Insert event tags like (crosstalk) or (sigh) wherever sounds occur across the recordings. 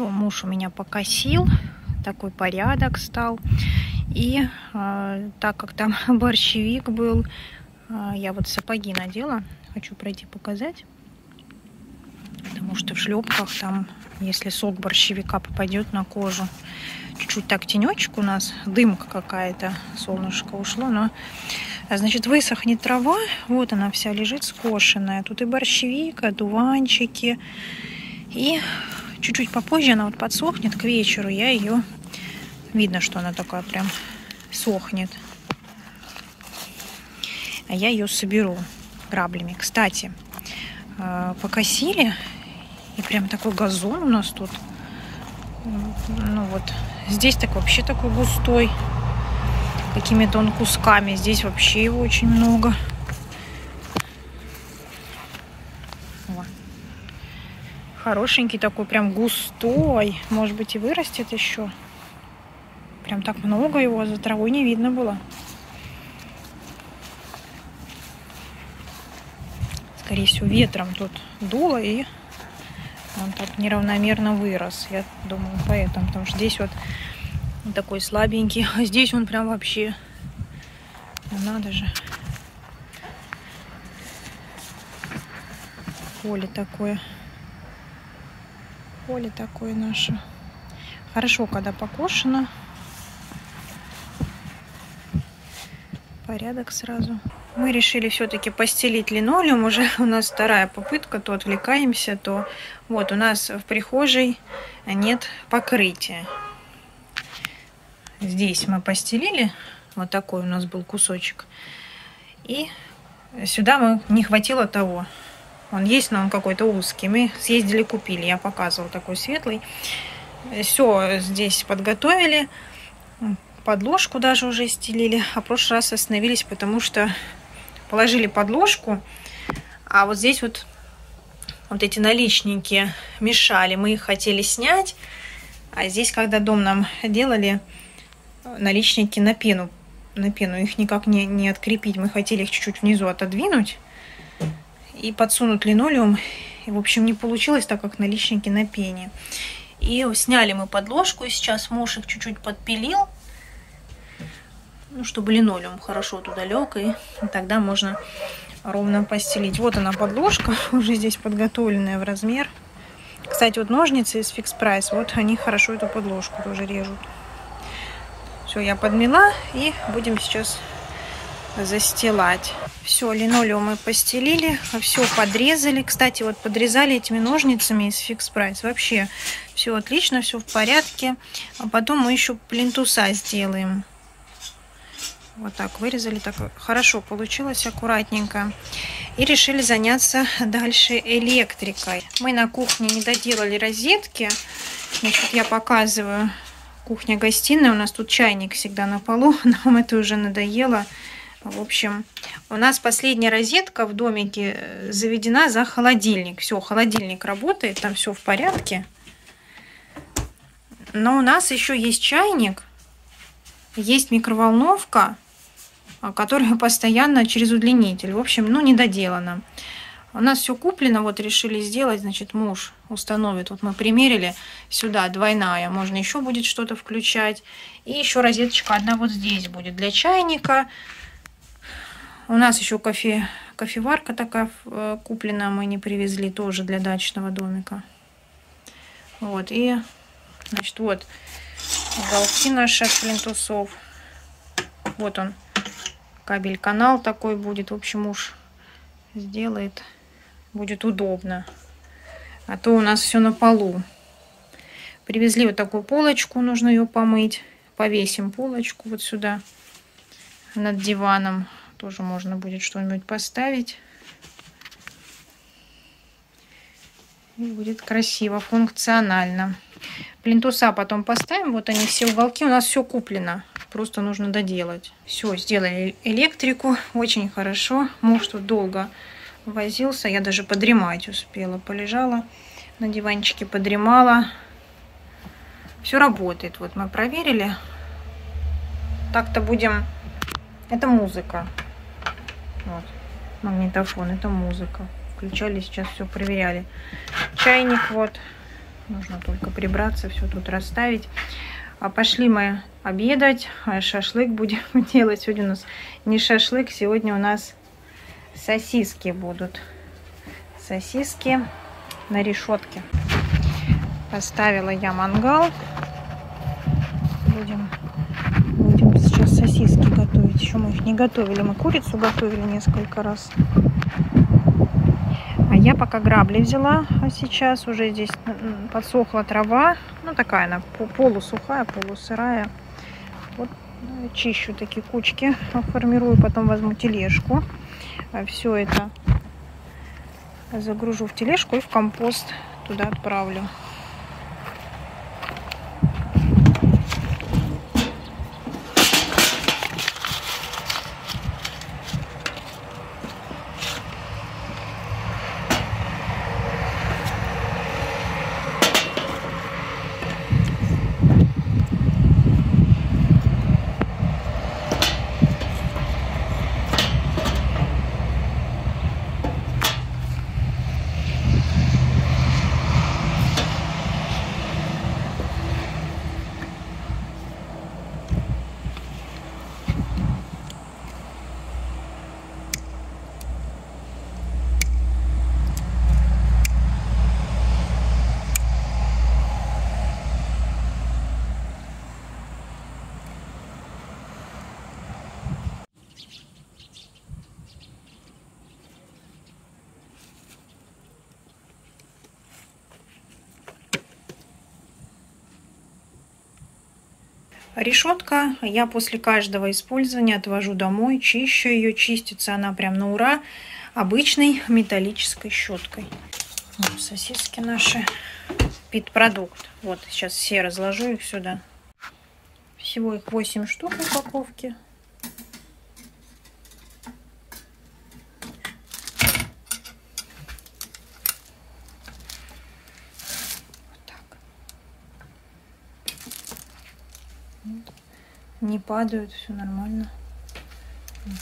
Все, муж у меня покосил, такой порядок стал. И э, так как там (laughs) борщевик был, э, я вот сапоги надела. Хочу пройти показать. Потому что в шлепках там, если сок борщевика попадет на кожу, чуть-чуть так тенечек у нас, дымка какая-то, солнышко ушло, но Значит, высохнет трава, вот она вся лежит скошенная. Тут и борщевик, одуванчики. И чуть-чуть попозже она вот подсохнет к вечеру. Я ее... Видно, что она такая прям сохнет. А я ее соберу граблями. Кстати, э, покосили. И прям такой газон у нас тут. Ну вот, здесь так вообще такой густой какими-то он кусками. Здесь вообще его очень много. Хорошенький такой, прям густой. Может быть и вырастет еще. Прям так много его, за травой не видно было. Скорее всего, ветром тут дуло, и он так неравномерно вырос. Я думаю, поэтому. Потому что здесь вот такой слабенький. А (laughs) здесь он прям вообще... Ну, надо же. Поле такое. Поле такое наше. Хорошо, когда покошено. Порядок сразу. Мы решили все-таки постелить линолеум. Уже у нас вторая попытка. То отвлекаемся, то... Вот у нас в прихожей нет покрытия. Здесь мы постелили. Вот такой у нас был кусочек. И сюда мы не хватило того. Он есть, но он какой-то узкий. Мы съездили, купили. Я показывала такой светлый. Все здесь подготовили. Подложку даже уже стелили. А в прошлый раз остановились, потому что положили подложку. А вот здесь вот вот эти наличники мешали. Мы их хотели снять. А здесь, когда дом нам делали, наличники на пену. На пену их никак не, не открепить. Мы хотели их чуть-чуть внизу отодвинуть и подсунуть линолеум. И, в общем, не получилось, так как наличники на пене. И сняли мы подложку, и сейчас муж их чуть-чуть подпилил, ну, чтобы линолеум хорошо туда лег, и тогда можно ровно постелить. Вот она подложка, (laughs) уже здесь подготовленная в размер. Кстати, вот ножницы из Fix Price, вот они хорошо эту подложку тоже режут. Все, я подмела и будем сейчас застилать. Все, линолеум мы постелили, все подрезали. Кстати, вот подрезали этими ножницами из Fix Price. Вообще все отлично, все в порядке. А потом мы еще плинтуса сделаем. Вот так вырезали, так хорошо получилось, аккуратненько. И решили заняться дальше электрикой. Мы на кухне не доделали розетки. Значит, я показываю кухня-гостиная. У нас тут чайник всегда на полу. (laughs) Нам это уже надоело. В общем, у нас последняя розетка в домике э, заведена за холодильник. Все, холодильник работает, там все в порядке. Но у нас еще есть чайник, есть микроволновка, которая (laughs) постоянно через удлинитель. В общем, ну, не доделана. У нас все куплено, вот решили сделать, значит, муж установит. Вот мы примерили сюда двойная, можно еще будет что-то включать. И еще розеточка одна вот здесь будет для чайника. У нас еще кофе, кофеварка такая э, куплена, мы не привезли, тоже для дачного домика. Вот, и, значит, вот уголки наши от плинтусов. Вот он, кабель-канал такой будет. В общем, муж сделает будет удобно. А то у нас все на полу. Привезли вот такую полочку, нужно ее помыть. Повесим полочку вот сюда над диваном. Тоже можно будет что-нибудь поставить. И будет красиво, функционально. Плинтуса потом поставим. Вот они все уголки. У нас все куплено. Просто нужно доделать. Все, сделали электрику. Очень хорошо. Муж тут долго возился. Я даже подремать успела. Полежала на диванчике, подремала. Все работает. Вот мы проверили. Так-то будем... Это музыка. Вот. Магнитофон. Это музыка. Включали, сейчас все проверяли. Чайник вот. Нужно только прибраться, все тут расставить. А пошли мы обедать, а шашлык будем (laughs) делать. Сегодня у нас не шашлык, сегодня у нас сосиски будут. Сосиски на решетке. Поставила я мангал. Будем. Еще мы их не готовили. Мы курицу готовили несколько раз. А я пока грабли взяла, а сейчас уже здесь подсохла трава. Ну, такая она полусухая, полусырая. Вот э, чищу такие кучки, формирую, потом возьму тележку. А Все это загружу в тележку и в компост туда отправлю. Решетка я после каждого использования отвожу домой, чищу ее, чистится она прям на ура обычной металлической щеткой. Вот, сосиски наши, питпродукт. Вот, сейчас все разложу их сюда. Всего их 8 штук в упаковке. Не падают, все нормально. На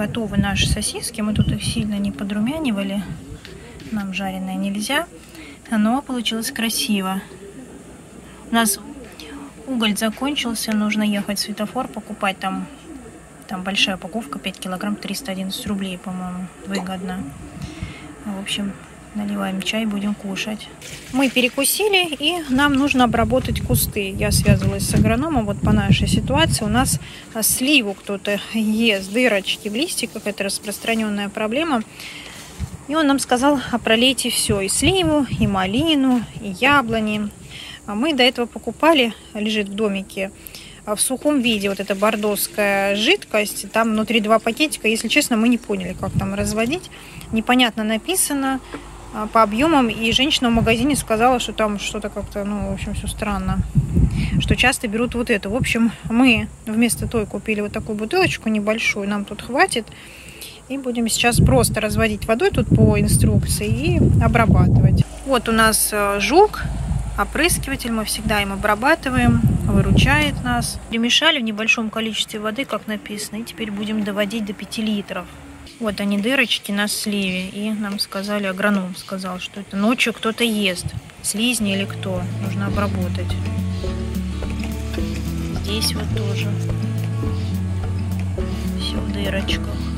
готовы наши сосиски. Мы тут их сильно не подрумянивали. Нам жареное нельзя. Но получилось красиво. У нас уголь закончился. Нужно ехать в светофор покупать. Там, там большая упаковка. 5 килограмм 311 рублей, по-моему. Выгодно. В общем, Наливаем чай, будем кушать. Мы перекусили, и нам нужно обработать кусты. Я связывалась с агрономом, вот по нашей ситуации. У нас сливу кто-то ест, дырочки в листиках. Это распространенная проблема. И он нам сказал, а пролейте все. И сливу, и малину, и яблони. А мы до этого покупали, лежит в домике, в сухом виде вот эта бордоская жидкость. Там внутри два пакетика. Если честно, мы не поняли, как там разводить. Непонятно написано. А, по объемам, и женщина в магазине сказала, что там что-то как-то, ну, в общем, все странно, что часто берут вот это. В общем, мы вместо той купили вот такую бутылочку небольшую, нам тут хватит, и будем сейчас просто разводить водой тут по инструкции и обрабатывать. Вот у нас э, жук, опрыскиватель, мы всегда им обрабатываем, выручает нас. Перемешали в небольшом количестве воды, как написано, и теперь будем доводить до 5 литров. Вот они дырочки на сливе. И нам сказали, агроном сказал, что это ночью кто-то ест. Слизни или кто. Нужно обработать. Здесь вот тоже. Все в дырочках.